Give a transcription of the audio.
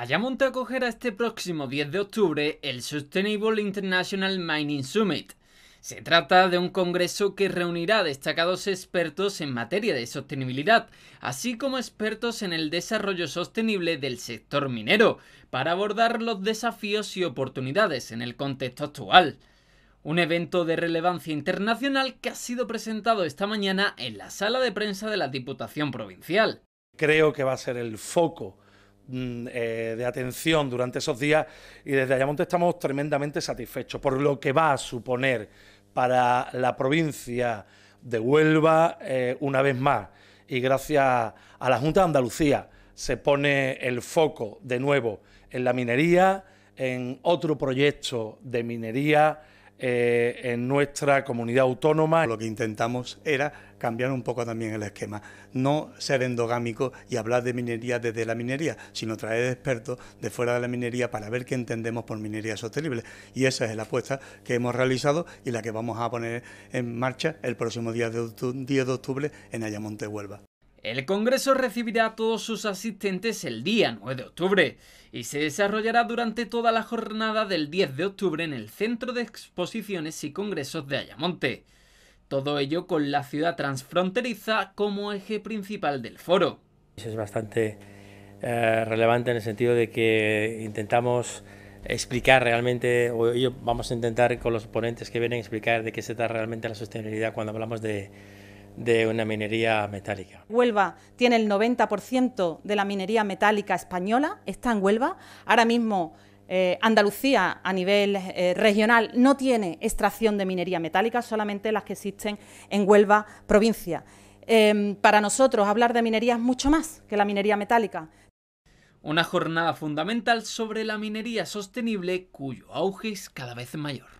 Ayamonte acogerá este próximo 10 de octubre el Sustainable International Mining Summit. Se trata de un congreso que reunirá destacados expertos en materia de sostenibilidad, así como expertos en el desarrollo sostenible del sector minero, para abordar los desafíos y oportunidades en el contexto actual. Un evento de relevancia internacional que ha sido presentado esta mañana en la sala de prensa de la Diputación Provincial. Creo que va a ser el foco eh, de atención durante esos días y desde Ayamonte estamos tremendamente satisfechos. Por lo que va a suponer para la provincia de Huelva eh, una vez más y gracias a la Junta de Andalucía se pone el foco de nuevo en la minería, en otro proyecto de minería eh, en nuestra comunidad autónoma. Lo que intentamos era cambiar un poco también el esquema, no ser endogámico y hablar de minería desde la minería, sino traer expertos de fuera de la minería para ver qué entendemos por minería sostenible. Y esa es la apuesta que hemos realizado y la que vamos a poner en marcha el próximo día de, día de octubre en Ayamonte, Huelva. El Congreso recibirá a todos sus asistentes el día 9 de octubre y se desarrollará durante toda la jornada del 10 de octubre en el Centro de Exposiciones y Congresos de Ayamonte. Todo ello con la ciudad transfronteriza como eje principal del foro. Es bastante eh, relevante en el sentido de que intentamos explicar realmente, o vamos a intentar con los ponentes que vienen explicar de qué se trata realmente la sostenibilidad cuando hablamos de de una minería metálica. Huelva tiene el 90% de la minería metálica española, está en Huelva. Ahora mismo eh, Andalucía a nivel eh, regional no tiene extracción de minería metálica, solamente las que existen en Huelva provincia. Em, para nosotros hablar de minería es mucho más que la minería metálica. Una jornada fundamental sobre la minería sostenible cuyo auge es cada vez mayor.